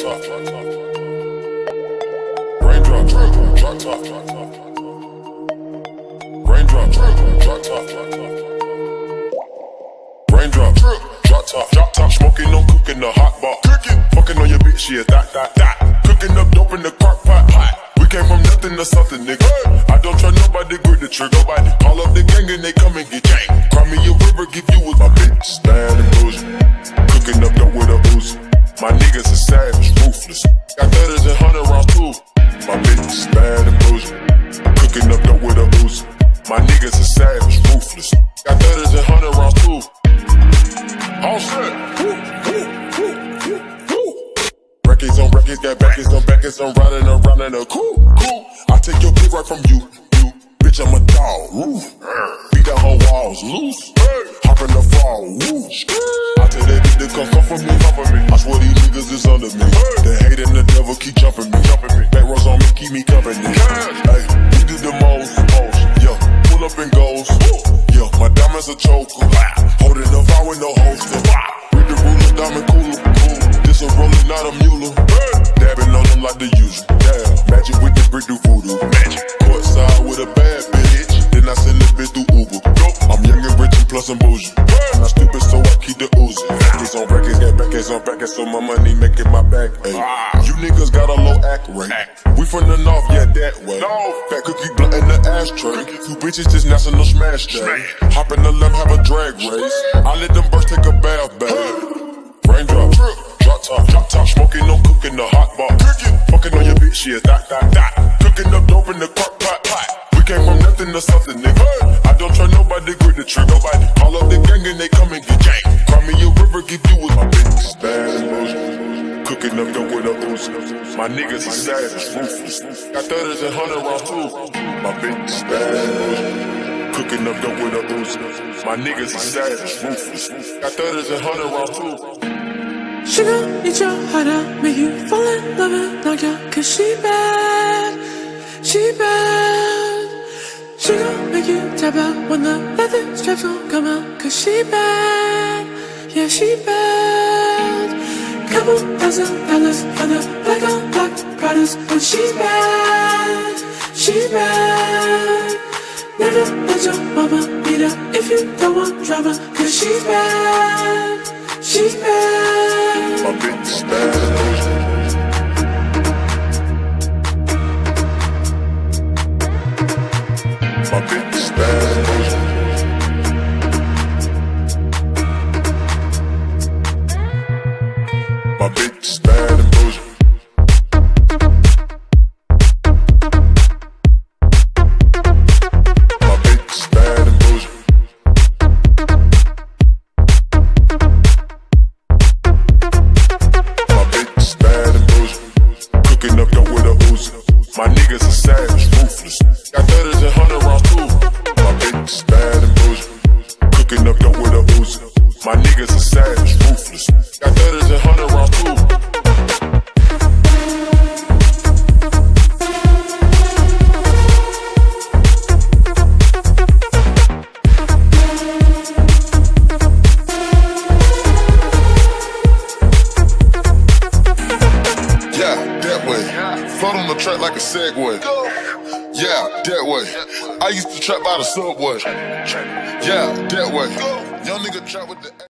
top. Raindrop, drop top. Raindrop, drop top. Raindrop, drop top, drop top. Smoking on cooking the hot bar. Cooking, fucking on your bitch, yeah, that, that, that. Cooking up dope in the crock pot. We came from nothing to something, nigga. I don't trust nobody, grip the trigger. Nobody. Call up the gang and they come and get gang. Cry me a river, give you with my bitch. Bad and bougie. Cooking up dope with a Uzi. My niggas are savage, ruthless. Got thudders and hundred rounds too. My bitch is bad and bougie. Cooking up dope with a Uzi. My niggas are savage, ruthless. Got thudders and hundred rounds too. All set. Records on records, got backers on backers, I'm riding around in a cool, cool. I take your pick right from you, you. Bitch, I'm a dog, woo. Beat down her walls, loose. Hop in the fall, woo. Come, come me. I swear these niggas is under me. The hate and the devil keep jumping me. Back rows on me, keep me company. Hey, we did the most. Yeah, pull up and goes. Yeah, my diamonds a choker. Holding the fire with no holster. With the ruler, diamond cooler. Cool. This a roller, not a mule. Dabbing on them like the usual. Yeah, magic with the brick do voodoo. Magic. Courtside with a bad bitch. Then I send the bitch through Uber. I'm young and rich and plus I'm bougie. On records, so my money making my back. Ay. You niggas got a low act rate. We from the north, yeah, that way. No. Fat cookie blunt in the ashtray. Two bitches just national smash day. Hop in the lamp, have a drag race. I let them birds take a bath, babe. Raindrop, drop top, drop top, smoking, no cooking, the hot bar. Cooking, fucking on your bitch, yeah, that, that, that. Cooking up dope in the crock pot, pot. We came from nothing to something, nigga. I don't trust nobody, grip the trigger. Nobody call up the gang and they come and get gang. My niggas are savage. Got thudders and hundred rounds too. My bitch is bad. Cooking up dope with a Uzi. My niggas are savage. Got thudders and hundred rounds too. She gon' eat your heart out, make you fall in love and knock out. Cause she bad, she bad. She gon' make you tap out when the leather straps gon' come out. Cause she bad, yeah, she bad. Couple thousand dollars on the black on black products. Oh, she's bad, she's bad. Never let your mama beat her if you don't want drama. Cause she's bad, she's bad. Savage, ruthless. Got thudders and hundred rounds too. My bitch is bad and bullshit. Cooking up dope with a Uzi. My niggas are savage, ruthless. Got thudders and hundred rounds too. Yeah, that way. Float on the track like a Segway. Yeah, that way. I used to trap by the subway. Yeah, that way. Young nigga trap with the.